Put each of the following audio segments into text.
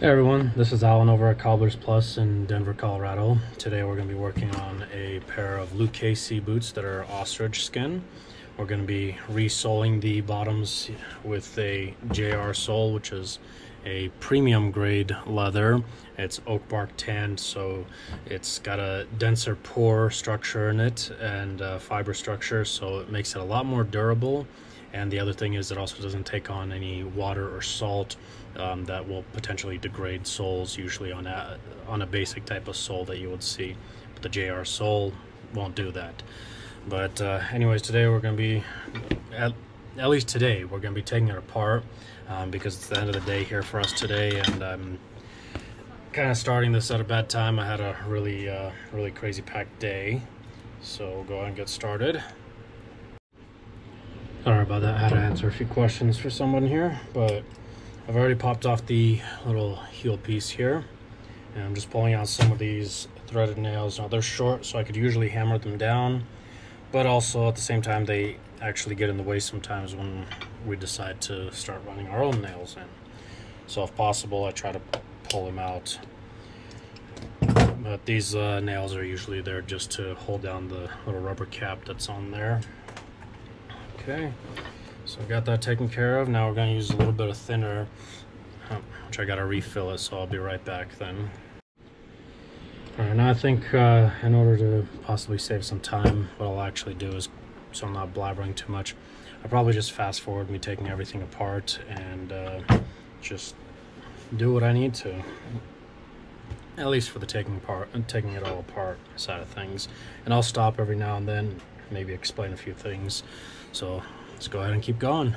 Hey everyone, this is Alan over at Cobblers Plus in Denver, Colorado. Today we're going to be working on a pair of Lucchese boots that are ostrich skin. We're going to be resoling the bottoms with a JR sole, which is a premium grade leather. It's oak bark tanned, so it's got a denser pore structure in it and uh, fiber structure, so it makes it a lot more durable and the other thing is it also doesn't take on any water or salt um, that will potentially degrade soles usually on a, on a basic type of sole that you would see. But the JR sole won't do that. But uh, anyways today we're going to be at, at least today we're going to be taking it apart um, because it's the end of the day here for us today. And I'm kind of starting this at a bad time. I had a really uh, really crazy packed day. So we'll go ahead and get started Sorry about that. I had to answer a few questions for someone here, but I've already popped off the little heel piece here. And I'm just pulling out some of these threaded nails. Now they're short, so I could usually hammer them down, but also at the same time, they actually get in the way sometimes when we decide to start running our own nails in. So if possible, I try to pull them out. But these uh, nails are usually there just to hold down the little rubber cap that's on there. Okay, so got that taken care of. Now we're gonna use a little bit of thinner, um, which I gotta refill it, so I'll be right back then. All right, now I think uh, in order to possibly save some time, what I'll actually do is, so I'm not blabbering too much, I'll probably just fast forward me taking everything apart and uh, just do what I need to. At least for the taking part and taking it all apart side of things. And I'll stop every now and then, maybe explain a few things. So let's go ahead and keep going.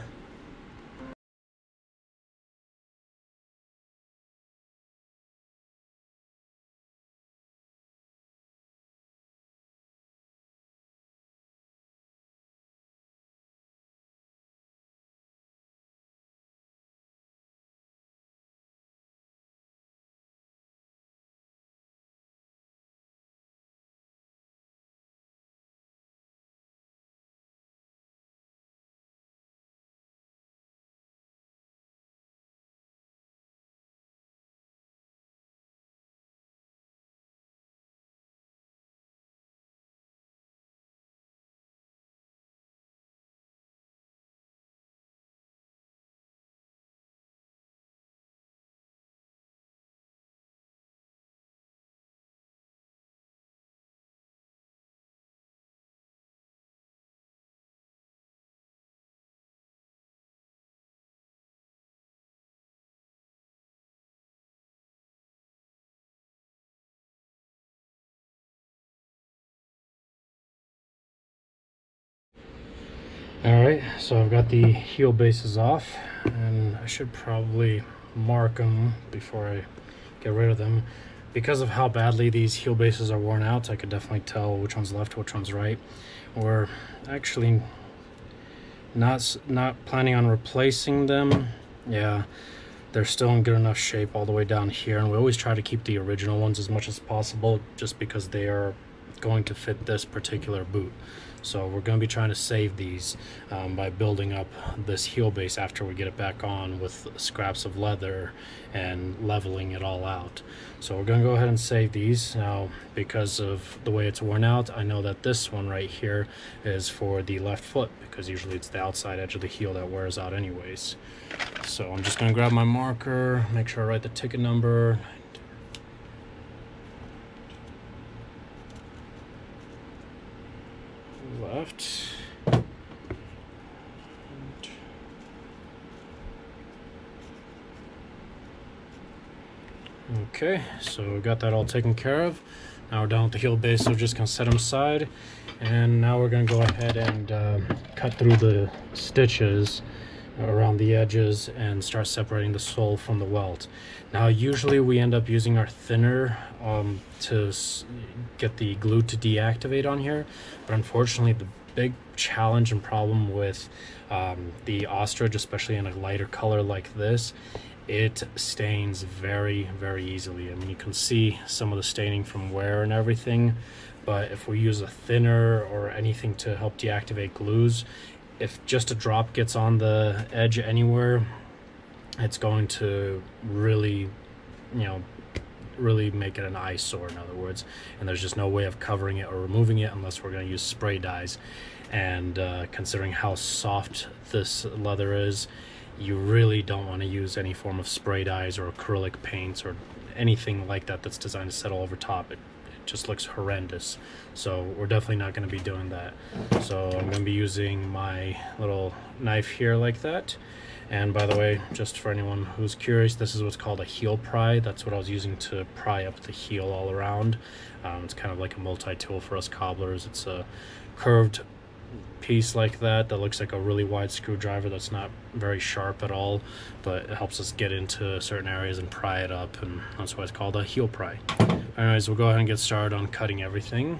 All right, so I've got the heel bases off and I should probably mark them before I get rid of them. Because of how badly these heel bases are worn out, I could definitely tell which one's left, which one's right. We're actually not, not planning on replacing them. Yeah, they're still in good enough shape all the way down here. And we always try to keep the original ones as much as possible just because they are going to fit this particular boot. So we're going to be trying to save these um, by building up this heel base after we get it back on with scraps of leather and leveling it all out. So we're going to go ahead and save these. Now, because of the way it's worn out, I know that this one right here is for the left foot because usually it's the outside edge of the heel that wears out anyways. So I'm just going to grab my marker, make sure I write the ticket number, left. Okay, so we got that all taken care of. Now we're down with the heel base, so we're just gonna set them aside. And now we're gonna go ahead and uh, cut through the stitches around the edges and start separating the sole from the welt. Now usually we end up using our thinner um, to get the glue to deactivate on here, but unfortunately the big challenge and problem with um, the ostrich, especially in a lighter color like this, it stains very, very easily. I mean, you can see some of the staining from wear and everything, but if we use a thinner or anything to help deactivate glues, if just a drop gets on the edge anywhere, it's going to really you know, really make it an eyesore, in other words. And there's just no way of covering it or removing it unless we're going to use spray dyes. And uh, considering how soft this leather is, you really don't want to use any form of spray dyes or acrylic paints or anything like that that's designed to settle over top. It, it just looks horrendous. So we're definitely not going to be doing that. So I'm going to be using my little knife here like that. And by the way, just for anyone who's curious, this is what's called a heel pry. That's what I was using to pry up the heel all around. Um, it's kind of like a multi-tool for us cobblers. It's a curved piece like that that looks like a really wide screwdriver that's not very sharp at all but it helps us get into certain areas and pry it up and that's why it's called a heel pry. Anyways we'll go ahead and get started on cutting everything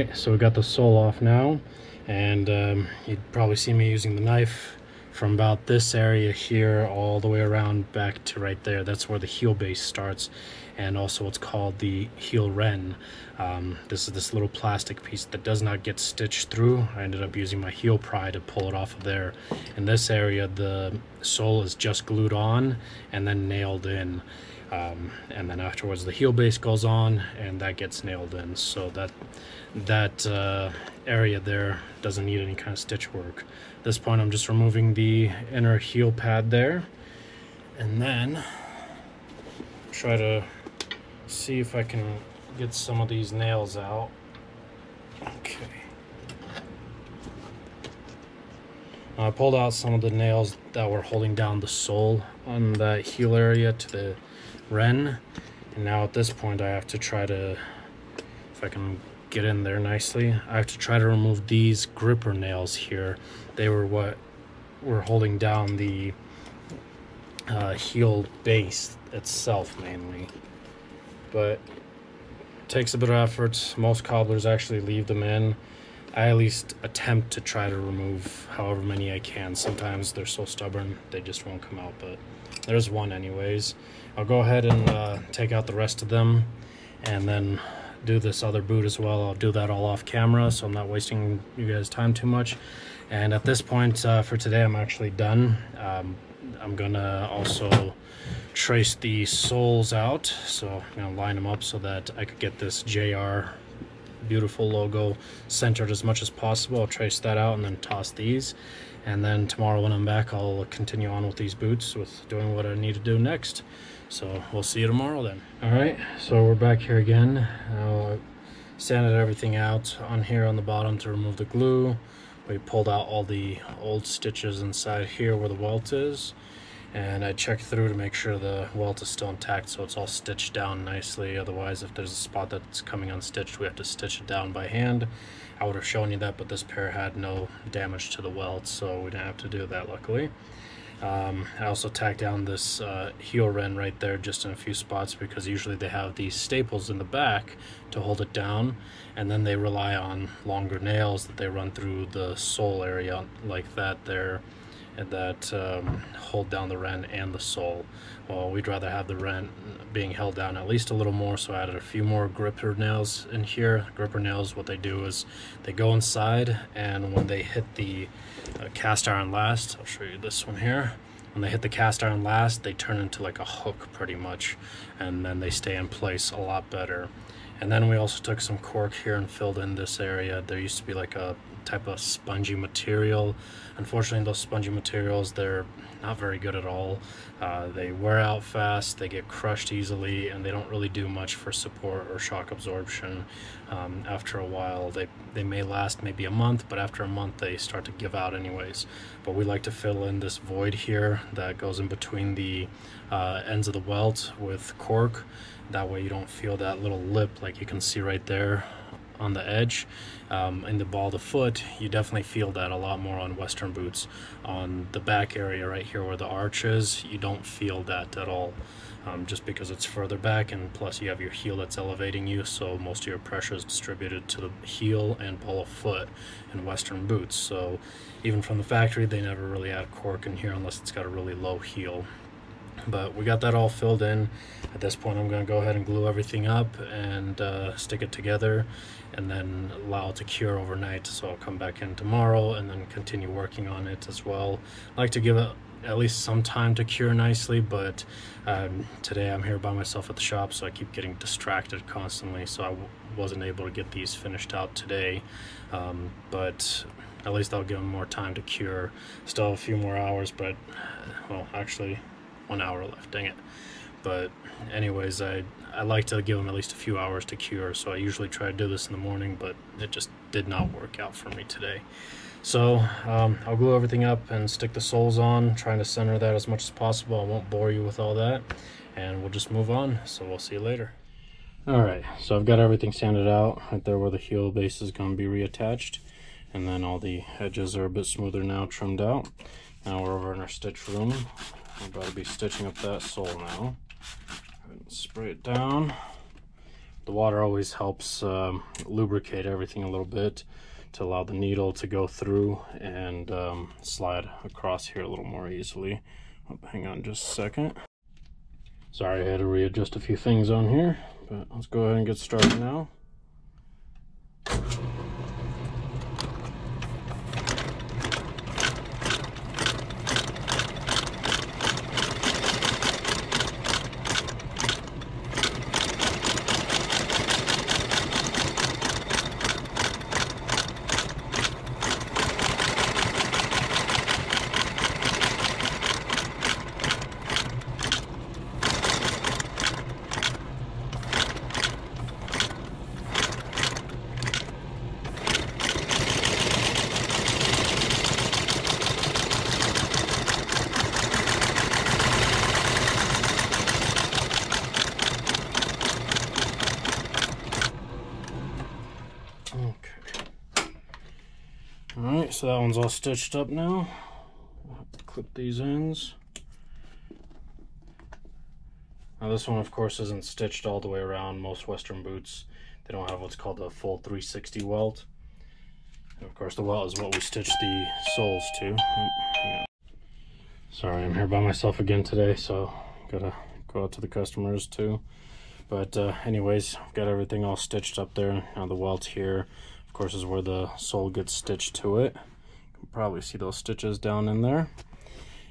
right? So we got the sole off now and um, you'd probably see me using the knife from about this area here all the way around back to right there. That's where the heel base starts and also what's called the heel ren um, this is this little plastic piece that does not get stitched through. I ended up using my heel pry to pull it off of there. In this area the sole is just glued on and then nailed in. Um, and then afterwards the heel base goes on and that gets nailed in. So that that uh, area there doesn't need any kind of stitch work at this point I'm just removing the inner heel pad there and then try to see if I can get some of these nails out okay I pulled out some of the nails that were holding down the sole on that heel area to the Ren. And now at this point I have to try to, if I can get in there nicely, I have to try to remove these gripper nails here. They were what were holding down the uh, heel base itself mainly. But takes a bit of effort. Most cobblers actually leave them in. I at least attempt to try to remove however many I can. Sometimes they're so stubborn they just won't come out, but there's one anyways. I'll go ahead and uh, take out the rest of them and then do this other boot as well. I'll do that all off camera so I'm not wasting you guys time too much. And at this point uh, for today, I'm actually done. Um, I'm gonna also trace the soles out. So I'm gonna line them up so that I could get this JR beautiful logo centered as much as possible. I'll trace that out and then toss these. And then tomorrow when I'm back, I'll continue on with these boots with doing what I need to do next. So we'll see you tomorrow then. All right, so we're back here again. I sanded everything out on here on the bottom to remove the glue. We pulled out all the old stitches inside here where the welt is and I checked through to make sure the welt is still intact so it's all stitched down nicely otherwise if there's a spot that's coming unstitched we have to stitch it down by hand I would have shown you that but this pair had no damage to the welt so we didn't have to do that luckily um, I also tacked down this uh, heel ren right there just in a few spots because usually they have these staples in the back to hold it down and then they rely on longer nails that they run through the sole area like that there that um, hold down the ren and the sole. Well, we'd rather have the ren being held down at least a little more, so I added a few more gripper nails in here. Gripper nails, what they do is they go inside, and when they hit the uh, cast iron last, I'll show you this one here. When they hit the cast iron last, they turn into like a hook pretty much, and then they stay in place a lot better. And then we also took some cork here and filled in this area. There used to be like a type of spongy material. Unfortunately, those spongy materials, they're not very good at all. Uh, they wear out fast, they get crushed easily, and they don't really do much for support or shock absorption. Um, after a while, they, they may last maybe a month, but after a month, they start to give out anyways. But we like to fill in this void here that goes in between the uh, ends of the welt with cork. That way, you don't feel that little lip like you can see right there on the edge. Um, in the ball of the foot, you definitely feel that a lot more on Western boots. On the back area right here where the arch is, you don't feel that at all. Um, just because it's further back and plus you have your heel that's elevating you so most of your pressure is distributed to the heel and ball of foot in western boots so even from the factory they never really add cork in here unless it's got a really low heel but we got that all filled in. At this point i'm going to go ahead and glue everything up and uh, stick it together and then allow it to cure overnight. So i'll come back in tomorrow and then continue working on it as well. I like to give it at least some time to cure nicely but um, today i'm here by myself at the shop so i keep getting distracted constantly so I w- wasn't able to get these finished out today. Um, but at least i'll give them more time to cure. Still a few more hours but well actually one hour left, dang it. But anyways, I, I like to give them at least a few hours to cure, so I usually try to do this in the morning, but it just did not work out for me today. So um, I'll glue everything up and stick the soles on, trying to center that as much as possible. I won't bore you with all that, and we'll just move on. So we'll see you later. All right, so I've got everything sanded out right there where the heel base is going to be reattached, and then all the edges are a bit smoother now, trimmed out. Now we're over in our stitch room. I'm about to be stitching up that sole now. Spray it down. The water always helps um, lubricate everything a little bit to allow the needle to go through and um, slide across here a little more easily. Hang on just a second. Sorry, I had to readjust a few things on here, but let's go ahead and get started now. So that one's all stitched up now. Clip these ends. Now this one of course isn't stitched all the way around. Most western boots, they don't have what's called a full 360 welt. And of course the welt is what we stitch the soles to. Sorry, I'm here by myself again today, so gotta go out to the customers too. But uh, anyways, I've got everything all stitched up there. Now the welt here, of course, is where the sole gets stitched to it probably see those stitches down in there.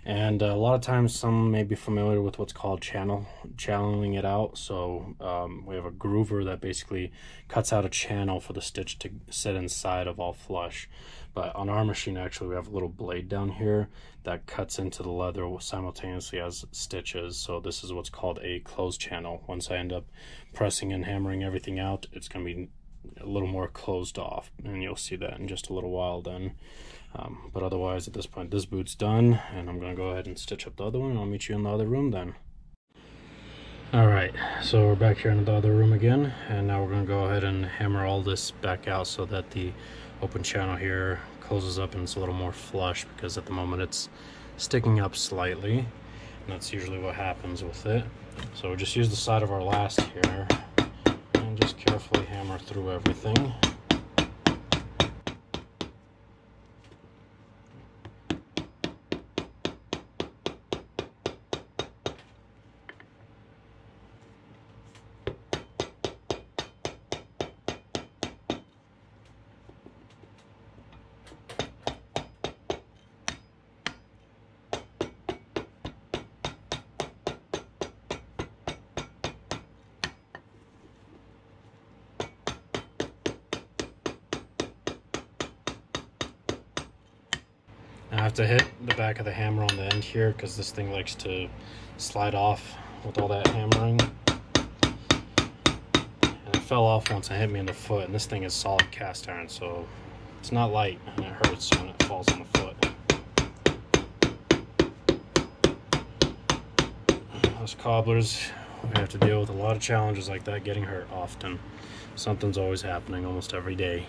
And uh, a lot of times some may be familiar with what's called channel, channeling it out. So um, we have a groover that basically cuts out a channel for the stitch to sit inside of all flush. But on our machine, actually, we have a little blade down here that cuts into the leather simultaneously as stitches. So this is what's called a closed channel. Once I end up pressing and hammering everything out, it's going to be a little more closed off. And you'll see that in just a little while then. Um, but otherwise, at this point, this boot's done, and I'm to go ahead and stitch up the other one, I'll meet you in the other room then. Alright, so we're back here in the other room again, and now we're to go ahead and hammer all this back out so that the open channel here closes up and it's a little more flush, because at the moment it's sticking up slightly, and that's usually what happens with it. So we'll just use the side of our last here, carefully hammer through everything. Have to hit the back of the hammer on the end here because this thing likes to slide off with all that hammering. And it fell off once and hit me in the foot. And this thing is solid cast iron, so it's not light and it hurts when it falls on the foot. Us cobblers, we have to deal with a lot of challenges like that, getting hurt often. Something's always happening almost every day.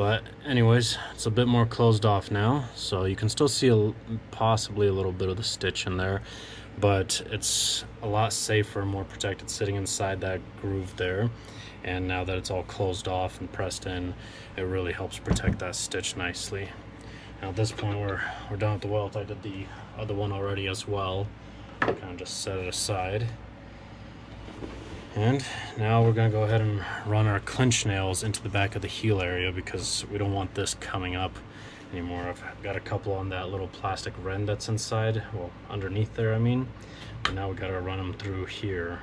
But anyways, it's a bit more closed off now, so you can still see a, possibly a little bit of the stitch in there, but it's a lot safer, more protected sitting inside that groove there. And now that it's all closed off and pressed in, it really helps protect that stitch nicely. Now at this point, we're, we're done with the welt. I did the other one already as well. Kind of just set it aside. And now we're gonna go ahead and run our clinch nails into the back of the heel area because we don't want this coming up anymore. I've got a couple on that little plastic rend that's inside, well, underneath there, I mean. But now we gotta run them through here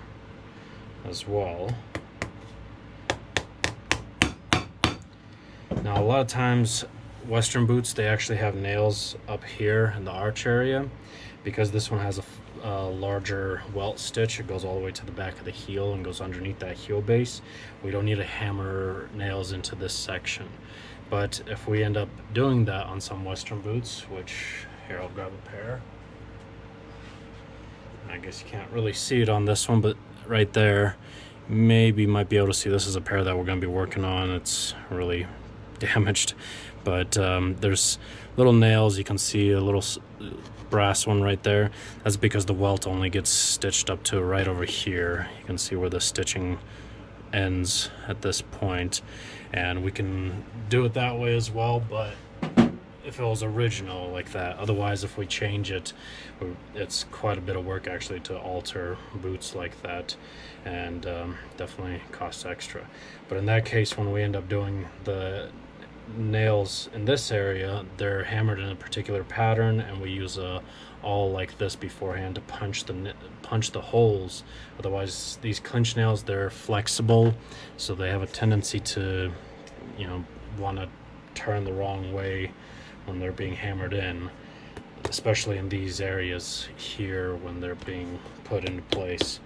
as well. Now, a lot of times, Western boots, they actually have nails up here in the arch area because this one has a uh, larger welt stitch. It goes all the way to the back of the heel and goes underneath that heel base. We don't need to hammer nails into this section. But if we end up doing that on some Western boots, which here I'll grab a pair. I guess you can't really see it on this one, but right there, maybe might be able to see this is a pair that we're going to be working on. It's really damaged, but um, there's little nails. You can see a little brass one right there. That's because the welt only gets stitched up to right over here. You can see where the stitching ends at this point and we can do it that way as well but if it was original like that otherwise if we change it it's quite a bit of work actually to alter boots like that and um, definitely costs extra but in that case when we end up doing the nails in this area, they're hammered in a particular pattern, and we use a awl like this beforehand to punch the punch the holes. Otherwise, these clinch nails they're flexible, so they have a tendency to, you know, want to turn the wrong way when they're being hammered in, especially in these areas here when they're being put into place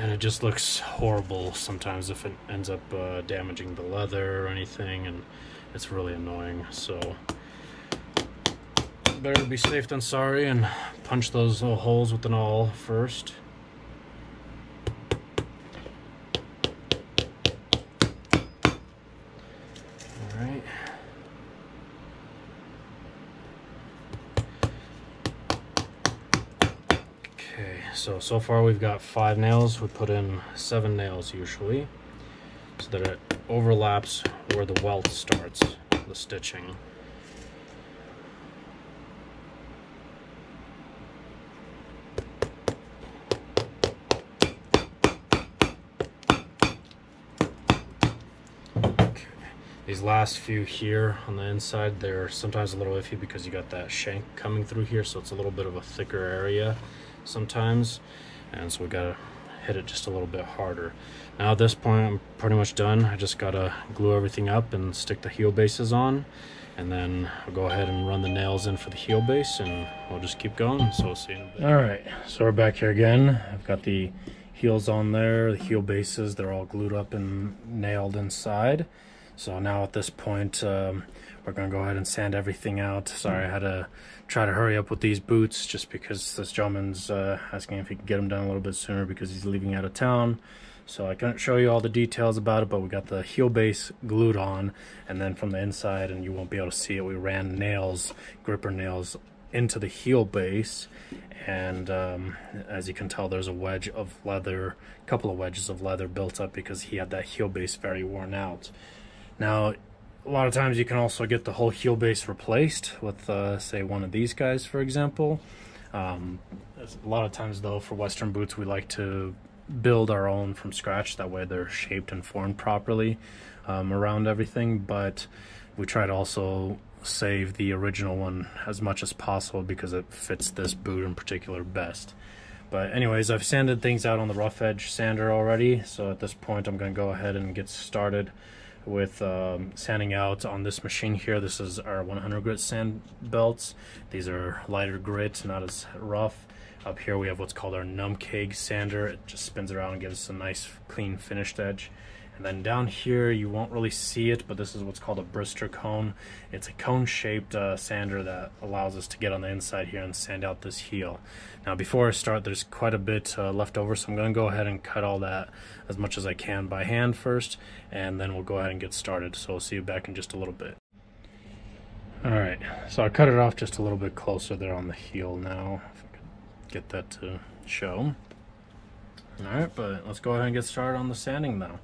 and it just looks horrible sometimes if it ends up uh, damaging the leather or anything and it's really annoying so. Better be safe than sorry and punch those little holes with an awl first so far we've got five nails. We put in seven nails usually so that it overlaps where the welt starts the stitching. These last few here on the inside, they're sometimes a little iffy because you got that shank coming through here, so it's a little bit of a thicker area sometimes and so we gotta hit it just a little bit harder. Now at this point I'm pretty much done. I just gotta glue everything up and stick the heel bases on and then I'll go ahead and run the nails in for the heel base and we'll just keep going. So we'll see in a bit. All right so we're back here again. I've got the heels on there the heel bases they're all glued up and nailed inside. So now at this point um, we're gonna go ahead and sand everything out. Sorry, I had to try to hurry up with these boots just because this gentleman's uh, asking if he can get them done a little bit sooner because he's leaving out of town. So I couldn't show you all the details about it, but we got the heel base glued on, and then from the inside, and you won't be able to see it, we ran nails, gripper nails, into the heel base, and um, as you can tell, there's a wedge of leather, a couple of wedges of leather built up because he had that heel base very worn out. Now, a lot of times you can also get the whole heel base replaced with, uh, say, one of these guys, for example. Um, a lot of times, though, for Western boots, we like to build our own from scratch. That way they're shaped and formed properly um, around everything. But we try to also save the original one as much as possible because it fits this boot in particular best. But anyways, I've sanded things out on the rough edge sander already. So at this point, I'm going to go ahead and get started with um, sanding out on this machine here. This is our 100 grit sand belts. These are lighter grit, not as rough. Up here we have what's called our Naumkeag sander. It just spins around and gives us a nice clean finished edge. And then down here, you won't really see it, but this is what's called a Brister cone. It's a cone-shaped uh, sander that allows us to get on the inside here and sand out this heel. Now, before I start, there's quite a bit uh, left over, so I'm going to go ahead and cut all that as much as I can by hand first, and then we'll go ahead and get started. So I'll see you back in just a little bit. Alright, so I cut it off just a little bit closer there on the heel now, if I get that to show. Alright, but let's go ahead and get started on the sanding now.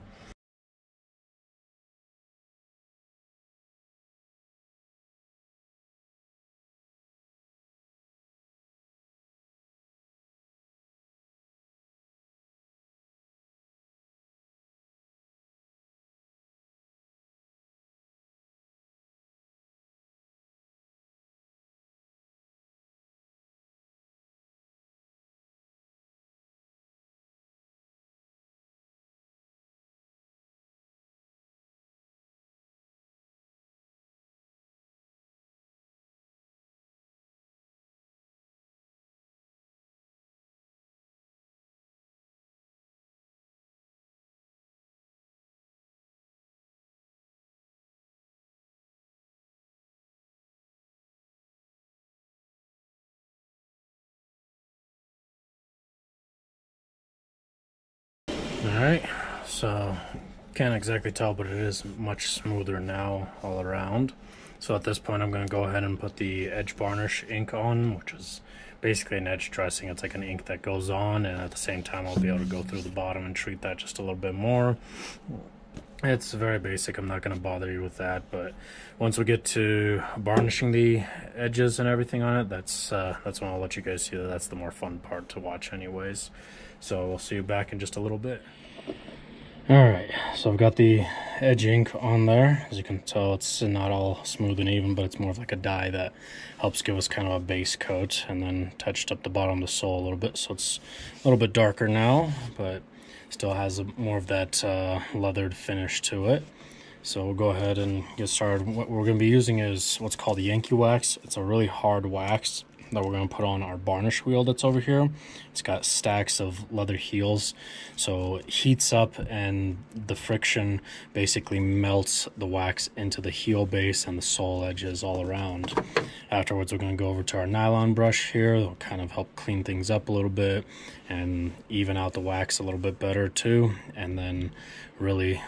Alright, so can't exactly tell, but it is much smoother now all around. So at this point, I'm going to go ahead and put the edge varnish ink on, which is basically an edge dressing. It's like an ink that goes on, and at the same time, I'll be able to go through the bottom and treat that just a little bit more. It's very basic. I'm not going to bother you with that, but once we get to varnishing the edges and everything on it, that's uh, that's when I'll let you guys see that. That's the more fun part to watch, anyways. So we'll see you back in just a little bit. Alright, so I've got the edge ink on there. As you can tell, it's not all smooth and even, but it's more of like a dye that helps give us kind of a base coat. And then touched up the bottom of the sole a little bit, so it's a little bit darker now, but still has a, more of that uh, leathered finish to it. So we'll go ahead and get started. What we're going to be using is what's called the Yankee wax. It's a really hard wax that we're going to put on our varnish wheel that's over here. It's got stacks of leather heels, so it heats up and the friction basically melts the wax into the heel base and the sole edges all around. Afterwards, we're going to go over to our nylon brush here. It'll kind of help clean things up a little bit and even out the wax a little bit better too. And then really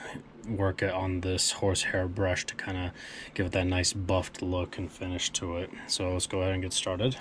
work it on this horsehair brush to kind of give it that nice buffed look and finish to it. So let's go ahead and get started.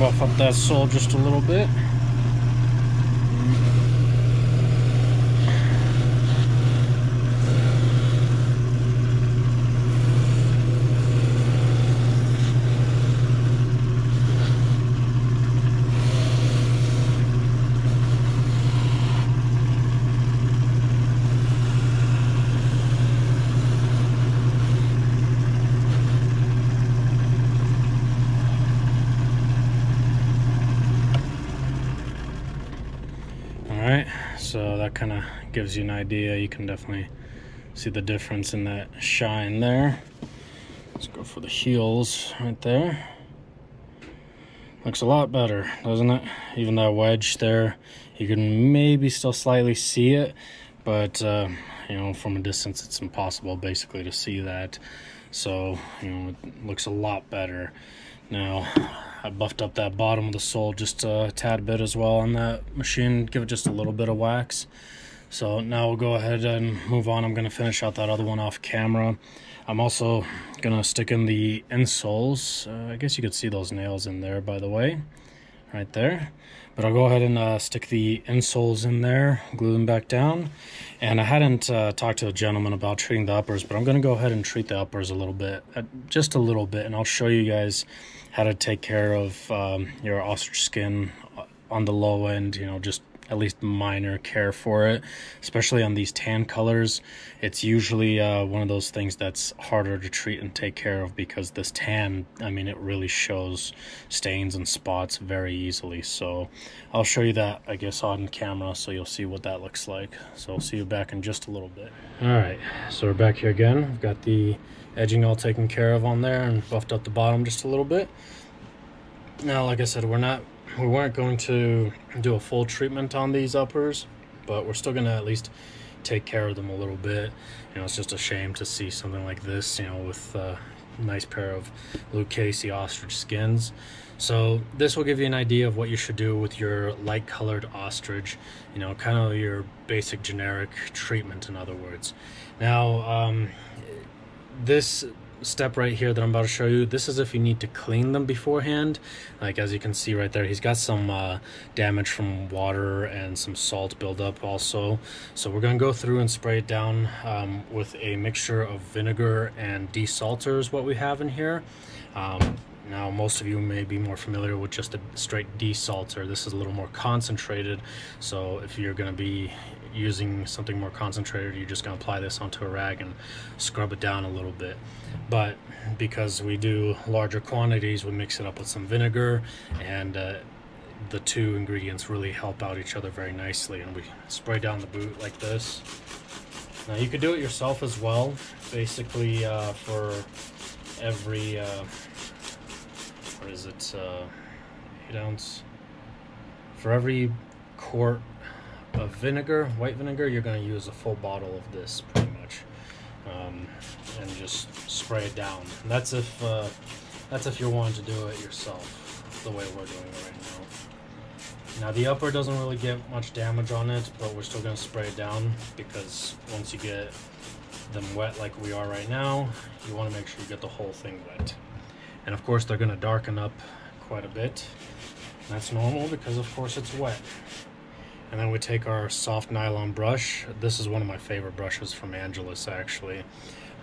Buff up that sole just a little bit. So that kind of gives you an idea. You can definitely see the difference in that shine there. Let's go for the heels right there. Looks a lot better doesn't it? Even that wedge there you can maybe still slightly see it but uh, you know from a distance it's impossible basically to see that. So you know it looks a lot better. Now I buffed up that bottom of the sole just a tad bit as well on that machine, give it just a little bit of wax. So now we'll go ahead and move on. I'm gonna finish out that other one off camera. I'm also gonna stick in the insoles. Uh, I guess you could see those nails in there by the way, right there. But I'll go ahead and uh, stick the insoles in there, glue them back down. And I hadn't uh, talked to a gentleman about treating the uppers, but I'm gonna go ahead and treat the uppers a little bit, uh, just a little bit, and I'll show you guys how to take care of um, your ostrich skin on the low end, you know, just at least minor care for it, especially on these tan colors. It's usually uh, one of those things that's harder to treat and take care of because this tan, I mean, it really shows stains and spots very easily. So I'll show you that, I guess, on camera so you'll see what that looks like. So I'll see you back in just a little bit. All right, so we're back here again. I've got the edging all taken care of on there and buffed up the bottom just a little bit. Now, like I said, we're not we weren't going to do a full treatment on these uppers, but we're still going to at least take care of them a little bit. You know, it's just a shame to see something like this, you know, with a nice pair of Lucchese ostrich skins. So this will give you an idea of what you should do with your light colored ostrich, you know, kind of your basic generic treatment, in other words. Now, um, this step right here that I'm about to show you, this is if you need to clean them beforehand. Like as you can see right there, he's got some uh, damage from water and some salt buildup also. So we're gonna go through and spray it down um, with a mixture of vinegar and desalter is what we have in here. Um, now, most of you may be more familiar with just a straight desalter. This is a little more concentrated. So if you're gonna be using something more concentrated, you're just gonna apply this onto a rag and scrub it down a little bit. But because we do larger quantities, we mix it up with some vinegar and uh, the two ingredients really help out each other very nicely. And we spray down the boot like this. Now you could do it yourself as well. Basically uh, for every uh, what is it, uh, 8 ounce. For every quart of vinegar, white vinegar, you're going to use a full bottle of this pretty much. Um, and just spray it down. And that's if uh, that's if you're wanting to do it yourself, the way we're doing it right now. Now the upper doesn't really get much damage on it, but we're still going to spray it down because once you get them wet like we are right now, you want to make sure you get the whole thing wet. And of course they're going to darken up quite a bit. That's normal because of course it's wet. And then we take our soft nylon brush. This is one of my favorite brushes from Angelus actually.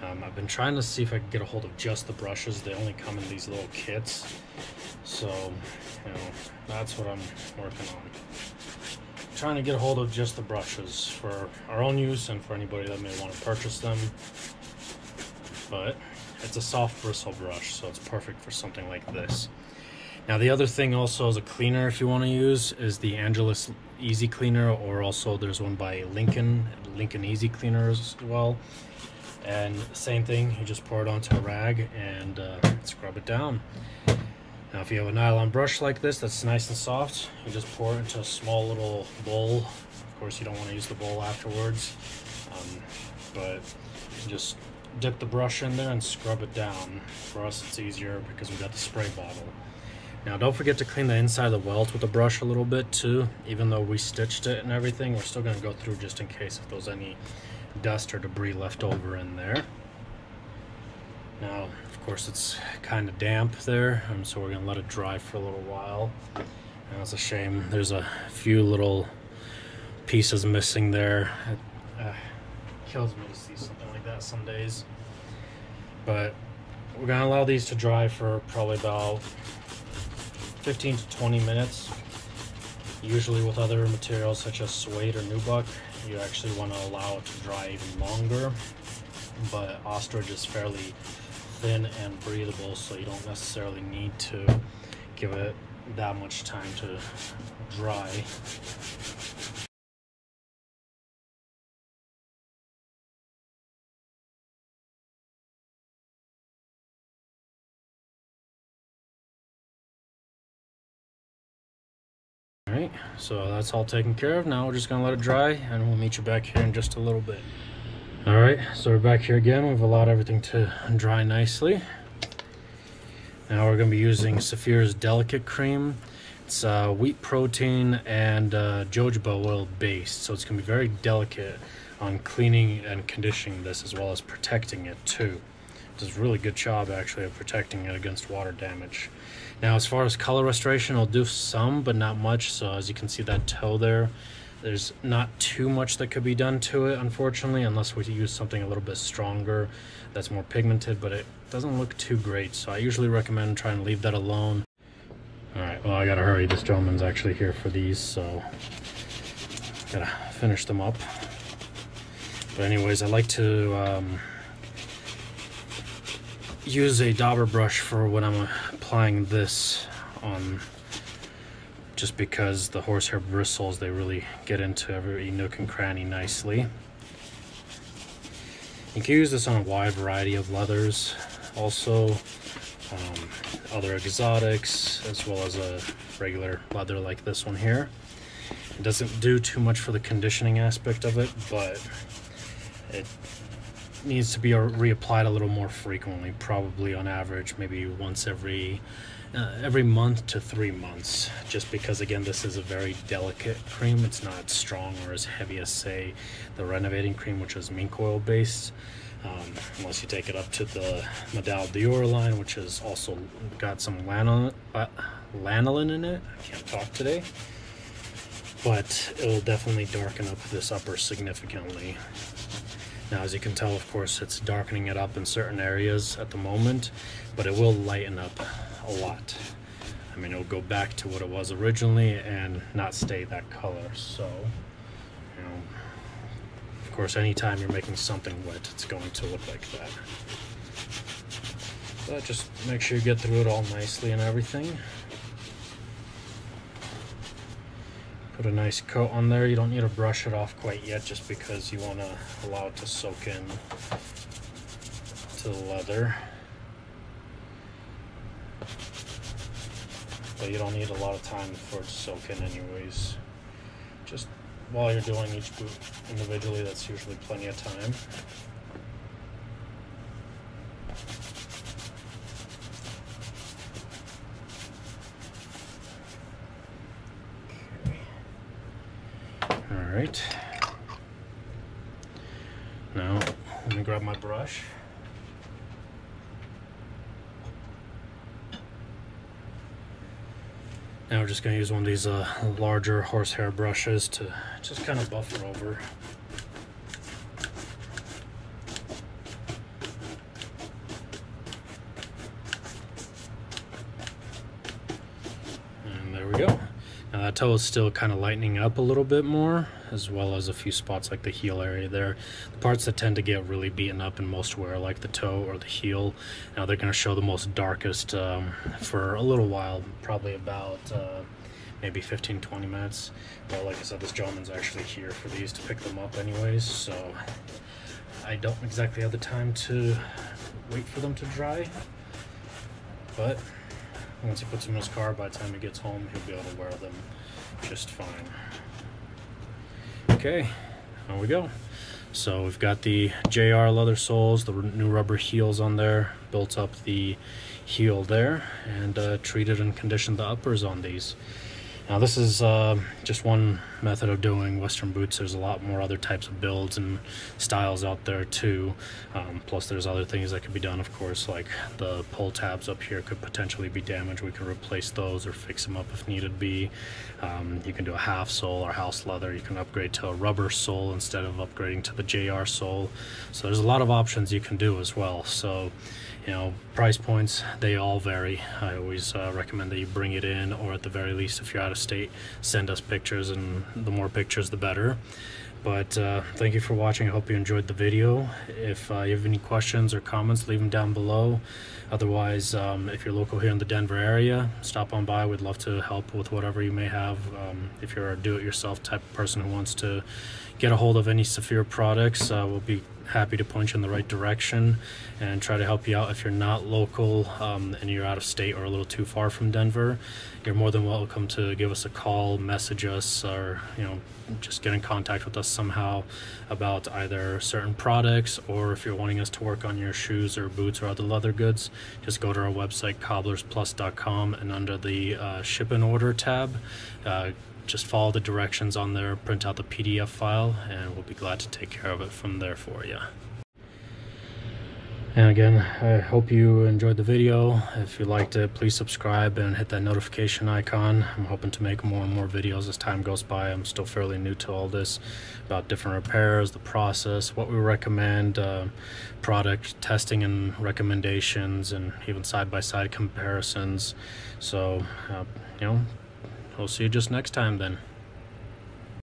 Um, I've been trying to see if I can get a hold of just the brushes. They only come in these little kits. So, you know, that's what I'm working on. trying to get a hold of just the brushes for our own use and for anybody that may want to purchase them. But it's a soft bristle brush, so it's perfect for something like this. Now the other thing also as a cleaner if you want to use is the Angelus Easy Cleaner or also there's one by Lincoln, Lincoln Easy Cleaner as well. And same thing, you just pour it onto a rag and uh, scrub it down. Now if you have a nylon brush like this that's nice and soft, you just pour it into a small little bowl. Of course you don't want to use the bowl afterwards, um, but just dip the brush in there and scrub it down. For us it's easier because we got the spray bottle. Now don't forget to clean the inside of the welt with the brush a little bit too. Even though we stitched it and everything, we're still going to go through just in case if there's any dust or debris left over in there. Now, of course, it's kind of damp there, um, so we're gonna let it dry for a little while. And it's a shame. There's a few little pieces missing there. It uh, kills me to see something like that some days. But we're gonna allow these to dry for probably about 15 to 20 minutes. Usually with other materials such as suede or nubuck, you actually want to allow it to dry even longer. But ostrich is fairly thin and breathable, so you don't necessarily need to give it that much time to dry. So that's all taken care of. Now we're just to let it dry and we'll meet you back here in just a little bit. Alright, so we're back here again. We've allowed everything to dry nicely. Now we're to be using Saphir's Delicate Cream. It's uh, wheat protein and uh, jojoba oil based, so it's to be very delicate on cleaning and conditioning this as well as protecting it too. Does a really good job actually of protecting it against water damage. Now as far as color restoration, it'll do some but not much. So as you can see that toe there, there's not too much that could be done to it unfortunately unless we use something a little bit stronger that's more pigmented but it doesn't look too great so I usually recommend trying to leave that alone. Alright, well I gotta hurry. This gentleman's actually here for these so gotta finish them up. But anyways, I like to um, use a dauber brush for when I'm applying this on just because the horsehair bristles they really get into every nook and cranny nicely. You can use this on a wide variety of leathers also um, other exotics as well as a regular leather like this one here. It doesn't do too much for the conditioning aspect of it but it needs to be reapplied a little more frequently, probably on average, maybe once every uh, every month to three months. Just because, again, this is a very delicate cream. It's not strong or as heavy as, say, the renovating cream, which is mink oil based. Um, unless you take it up to the Medal d'Or line, which has also got some lanolin, uh, lanolin in it. I can't talk today. But it will definitely darken up this upper significantly. Now, as you can tell, of course, it's darkening it up in certain areas at the moment, but it will lighten up a lot. I mean, it'll go back to what it was originally and not stay that color. So, you know, of course, anytime you're making something wet, it's going to look like that. But just make sure you get through it all nicely and everything. Put a nice coat on there. You don't need to brush it off quite yet just because you want to allow it to soak in to the leather. But you don't need a lot of time for it to soak in anyways. Just while you're doing each boot individually, that's usually plenty of time. Right. Now, let me grab my brush. Now we're just going to use one of these uh, larger horsehair brushes to just kind of buffer over. And there we go. Toe is still kind of lightening up a little bit more as well as a few spots like the heel area there. The parts that tend to get really beaten up in most wear, like the toe or the heel, now they're going to show the most darkest um, for a little while, probably about uh, maybe 15 20 minutes. But like I said, this gentleman's actually here for these to pick them up, anyways, so I don't exactly have the time to wait for them to dry. But once he puts them in his car, by the time he gets home, he'll be able to wear them just fine. Okay, there we go. So we've got the JR leather soles, the new rubber heels on there, built up the heel there, and uh, treated and conditioned the uppers on these. Now, this is uh, just one method of doing Western boots. There's a lot more other types of builds and styles out there too. Um, plus, there's other things that could be done, of course, like the pull tabs up here could potentially be damaged. We can replace those or fix them up if needed be. Um, you can do a half sole or house leather. You can upgrade to a rubber sole instead of upgrading to the JR sole. So there's a lot of options you can do as well. So you know price points they all vary. I always uh, recommend that you bring it in or at the very least if you're out of state send us pictures and the more pictures the better. But uh, thank you for watching. I hope you enjoyed the video. If uh, you have any questions or comments leave them down below. Otherwise um, if you're local here in the denver area stop on by. We'd love to help with whatever you may have. Um, if you're a do-it-yourself type person who wants to get a hold of any Saphir products uh, we'll be happy to point you in the right direction and try to help you out if you're not local um, and you're out of state or a little too far from Denver. You're more than welcome to give us a call, message us, or you know just get in contact with us somehow about either certain products or if you're wanting us to work on your shoes or boots or other leather goods. Just go to our website cobblersplus.com and under the uh, ship and order tab. Uh, just follow the directions on there, print out the PDF file, and we'll be glad to take care of it from there for you. And again, I hope you enjoyed the video. If you liked it, please subscribe and hit that notification icon. I'm hoping to make more and more videos as time goes by. I'm still fairly new to all this about different repairs, the process, what we recommend, uh, product testing and recommendations, and even side-by-side -side comparisons. So, uh, you know, We'll see you just next time then.